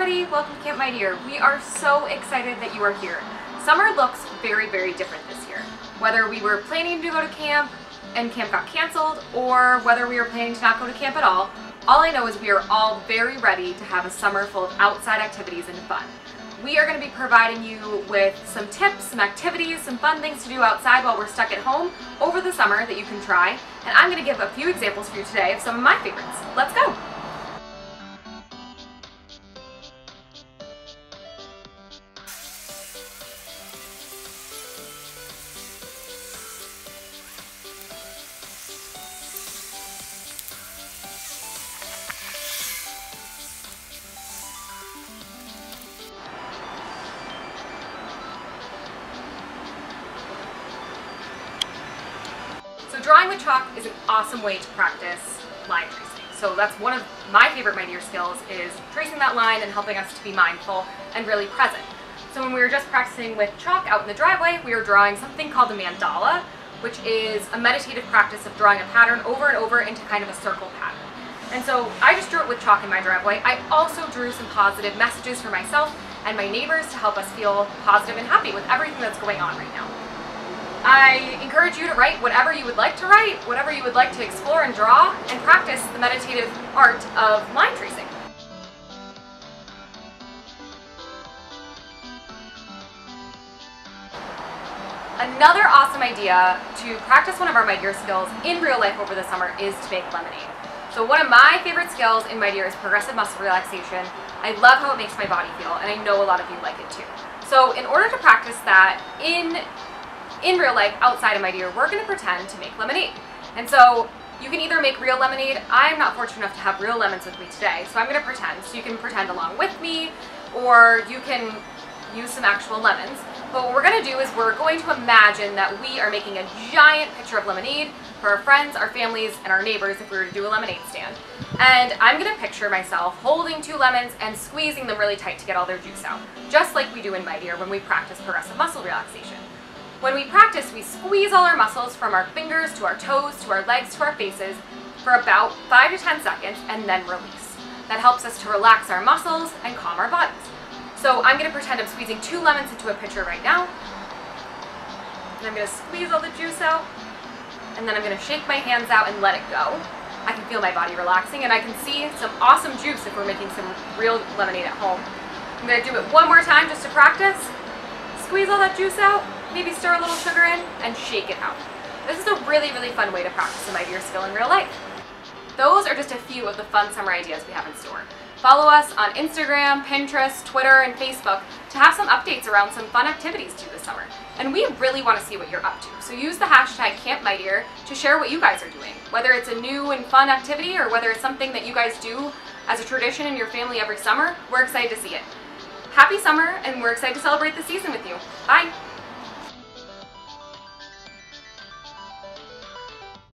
everybody, welcome to Camp Mightier. We are so excited that you are here. Summer looks very, very different this year. Whether we were planning to go to camp and camp got canceled, or whether we were planning to not go to camp at all, all I know is we are all very ready to have a summer full of outside activities and fun. We are going to be providing you with some tips, some activities, some fun things to do outside while we're stuck at home over the summer that you can try. And I'm going to give a few examples for you today of some of my favorites. Let's go! Drawing with chalk is an awesome way to practice line tracing. So that's one of my favorite Mightier skills is tracing that line and helping us to be mindful and really present. So when we were just practicing with chalk out in the driveway, we were drawing something called a mandala, which is a meditative practice of drawing a pattern over and over into kind of a circle pattern. And so I just drew it with chalk in my driveway. I also drew some positive messages for myself and my neighbors to help us feel positive and happy with everything that's going on right now. I encourage you to write whatever you would like to write, whatever you would like to explore and draw, and practice the meditative art of line tracing. Another awesome idea to practice one of our Mightier skills in real life over the summer is to make lemonade. So one of my favorite skills in Mightier is progressive muscle relaxation. I love how it makes my body feel, and I know a lot of you like it too. So in order to practice that in in real life outside of Mightier, we're going to pretend to make lemonade. And so you can either make real lemonade. I'm not fortunate enough to have real lemons with me today, so I'm going to pretend. So you can pretend along with me, or you can use some actual lemons. But what we're going to do is we're going to imagine that we are making a giant picture of lemonade for our friends, our families, and our neighbors if we were to do a lemonade stand. And I'm going to picture myself holding two lemons and squeezing them really tight to get all their juice out, just like we do in Mightier when we practice progressive muscle relaxation. When we practice, we squeeze all our muscles from our fingers to our toes to our legs to our faces for about 5 to 10 seconds and then release. That helps us to relax our muscles and calm our bodies. So I'm going to pretend I'm squeezing two lemons into a pitcher right now. And I'm going to squeeze all the juice out. And then I'm going to shake my hands out and let it go. I can feel my body relaxing and I can see some awesome juice if we're making some real lemonade at home. I'm going to do it one more time just to practice. Squeeze all that juice out, maybe stir a little sugar in, and shake it out. This is a really, really fun way to practice Mightier skill in real life. Those are just a few of the fun summer ideas we have in store. Follow us on Instagram, Pinterest, Twitter, and Facebook to have some updates around some fun activities to this summer. And we really want to see what you're up to. So use the hashtag CampMightier to share what you guys are doing. Whether it's a new and fun activity or whether it's something that you guys do as a tradition in your family every summer, we're excited to see it. Happy summer, and we're excited to celebrate the season with you. Bye!